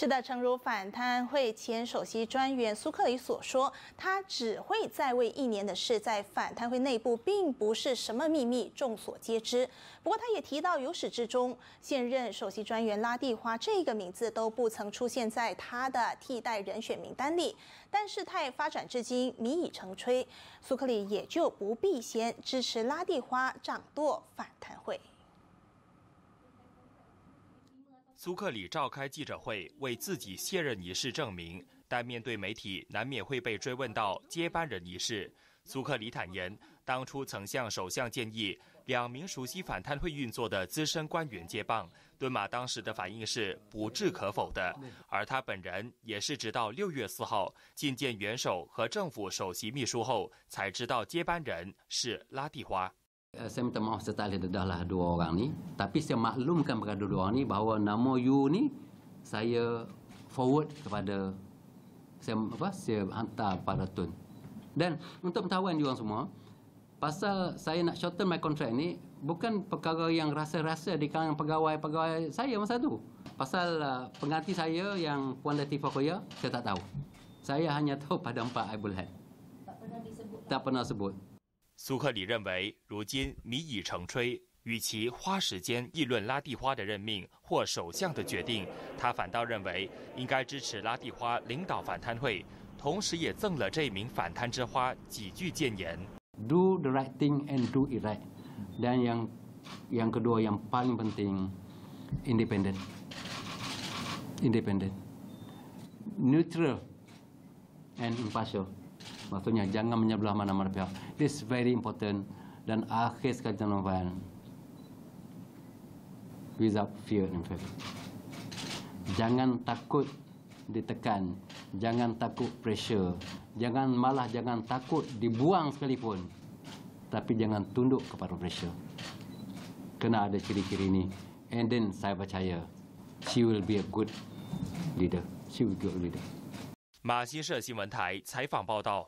是的，诚如反贪会前首席专员苏克里所说，他只会在位一年的事，在反贪会内部并不是什么秘密，众所皆知。不过，他也提到，由始至终，现任首席专员拉蒂花这个名字都不曾出现在他的替代人选名单里。但事态发展至今，米已成炊，苏克里也就不必先支持拉蒂花掌舵反贪会。苏克里召开记者会，为自己卸任一事证明，但面对媒体，难免会被追问到接班人一事。苏克里坦言，当初曾向首相建议两名熟悉反贪会运作的资深官员接棒，敦马当时的反应是不置可否的，而他本人也是直到六月四号觐见元首和政府首席秘书后，才知道接班人是拉蒂花。Saya minta maaf saya tak boleh dedahlah dua orang ni. Tapi saya maklumkan kepada dua orang ni bahawa nama you ni saya forward kepada saya apa saya hantar pada Tun. Dan untuk pengetahuan you orang semua, pasal saya nak shorten my contract ni bukan perkara yang rasa-rasa di kalangan pegawai-pegawai saya masa tu. Pasal uh, pengganti saya yang Puan Latifah Khoya, saya tak tahu. Saya hanya tahu pada empat I Bullhead. Tak pernah disebut. Tak pernah sebut. 苏克里认为，如今米已成炊，与其花时间议论拉蒂花的任命或首相的决定，他反倒认为应该支持拉蒂花领导反贪会，同时也赠了这名反贪之花几句谏言：Do the right thing and do it right。Dan yang yang kedua yang paling penting independent, independent, neutral and impartial。Maksudnya jangan menyebelah mana-mana pihak. This very important. Dan akhir sekali Tuan Wan, without fear and favor. Jangan takut ditekan. Jangan takut pressure. Jangan malah jangan takut dibuang sekalipun. Tapi jangan tunduk kepada pressure. Kena ada ciri-ciri ini. And then saya percaya she will be a good leader. She will be a good leader. 马新社新闻台采访报道。